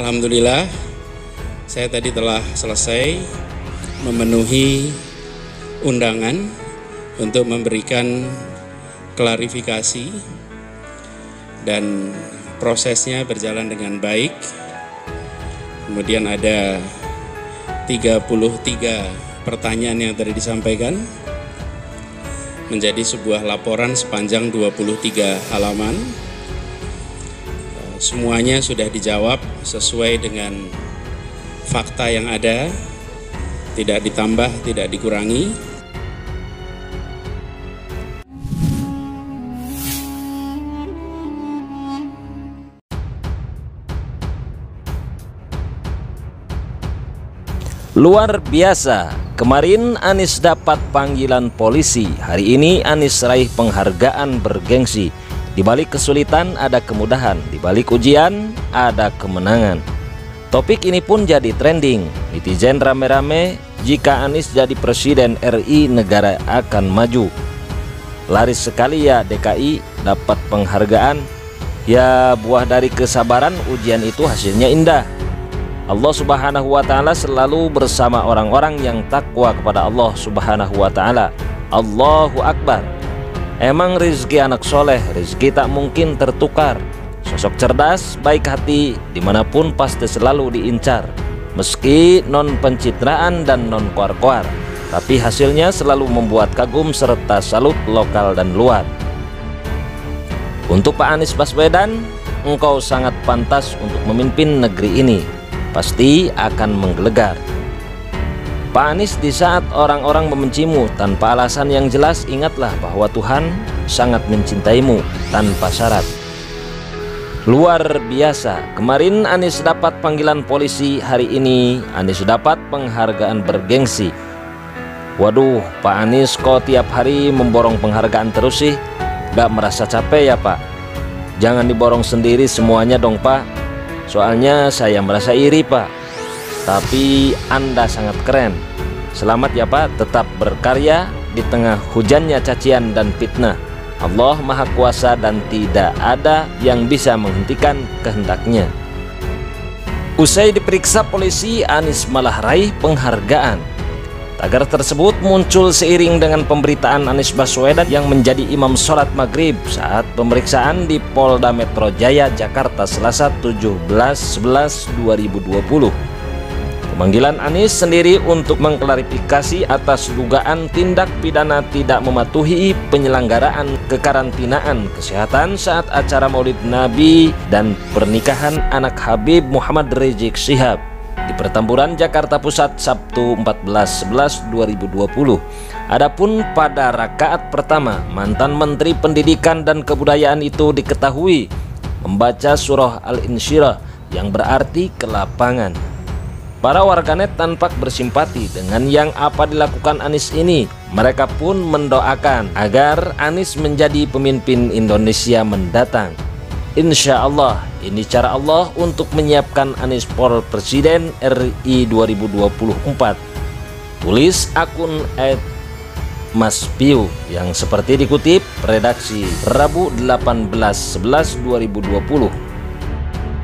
Alhamdulillah, saya tadi telah selesai memenuhi undangan untuk memberikan klarifikasi dan prosesnya berjalan dengan baik. Kemudian ada 33 pertanyaan yang tadi disampaikan menjadi sebuah laporan sepanjang 23 halaman. Semuanya sudah dijawab sesuai dengan fakta yang ada, tidak ditambah, tidak dikurangi. Luar biasa, kemarin Anis dapat panggilan polisi, hari ini Anis raih penghargaan bergengsi. Di balik kesulitan ada kemudahan, di balik ujian ada kemenangan. Topik ini pun jadi trending, netizen rame-rame jika Anis jadi presiden RI negara akan maju. Laris sekali ya DKI dapat penghargaan, ya buah dari kesabaran ujian itu hasilnya indah. Allah Subhanahu wa taala selalu bersama orang-orang yang takwa kepada Allah Subhanahu wa taala. Allahu akbar. Emang rezeki anak soleh, rezeki tak mungkin tertukar. Sosok cerdas, baik hati, di mana pun pasti selalu diincar. Meski non pencitraan dan non koar-koar, tapi hasilnya selalu membuat kagum serta salut lokal dan luar. Untuk Pak Anies Baswedan, engkau sangat pantas untuk memimpin negeri ini pasti akan menggelegar. Pak Anies di saat orang-orang membencimu tanpa alasan yang jelas ingatlah bahwa Tuhan sangat mencintaimu tanpa syarat. Luar biasa, kemarin Anies dapat panggilan polisi, hari ini Anies dapat penghargaan bergengsi. Waduh, Pak Anies kok tiap hari memborong penghargaan terus sih? Gak merasa capek ya Pak? Jangan diborong sendiri semuanya dong Pak Soalnya saya merasa iri pak Tapi Anda sangat keren. Selamat ya pak. Tetap berkarya di tengah hujannya cacian dan fitnah. Allah Maha Kuasa dan tidak ada yang bisa menghentikan kehendaknya. Usai diperiksa polisi Anis malah raih penghargaan. Tagar tersebut muncul seiring dengan pemberitaan Anies Baswedan yang menjadi imam sholat maghrib saat pemeriksaan di Polda Metro Jaya, Jakarta Selasa 17-11-2020. Pemanggilan Anies sendiri untuk mengklarifikasi atas dugaan tindak pidana tidak mematuhi penyelenggaraan kekarantinaan kesehatan saat acara maulid Nabi dan pernikahan anak Habib Muhammad Rizik Syihab di Pertempuran Jakarta Pusat Sabtu 14.11.2020. Adapun pada rakaat pertama, mantan Menteri Pendidikan dan Kebudayaan itu diketahui membaca surah Al-Insyirah yang berarti kelapangan. Para warganet tampak bersimpati dengan yang apa dilakukan Anies ini. Mereka pun mendoakan agar Anies menjadi pemimpin Indonesia mendatang. Insya Allah ini cara Allah untuk menyiapkan Anies Pol Presiden RI 2024 Tulis akun at Mas Piu yang seperti dikutip redaksi Rabu 18.11.2020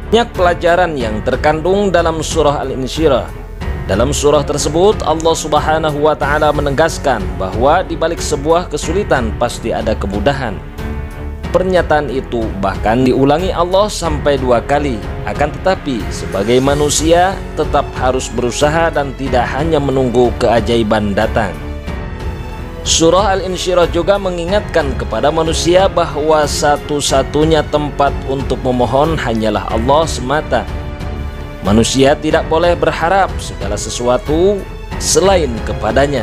Banyak pelajaran yang terkandung dalam surah Al-Insyirah dalam surah tersebut Allah Subhanahu wa taala menegaskan bahwa di balik sebuah kesulitan pasti ada kemudahan Pernyataan itu bahkan diulangi Allah sampai dua kali. Akan tetapi, sebagai manusia tetap harus berusaha dan tidak hanya menunggu keajaiban datang. Surah Al-Insyirah juga mengingatkan kepada manusia bahwa satu-satunya tempat untuk memohon hanyalah Allah semata. Manusia tidak boleh berharap segala sesuatu selain kepadanya.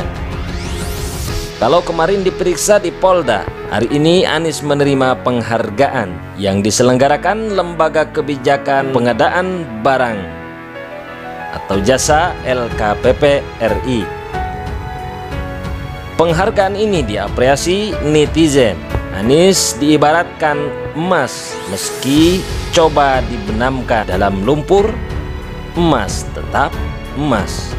Kalau kemarin diperiksa di Polda, Hari ini Anies menerima penghargaan yang diselenggarakan Lembaga Kebijakan Pengadaan Barang atau Jasa LKPP RI. Penghargaan ini diapresiasi netizen. Anies diibaratkan emas meski coba dibenamkan dalam lumpur, emas tetap emas.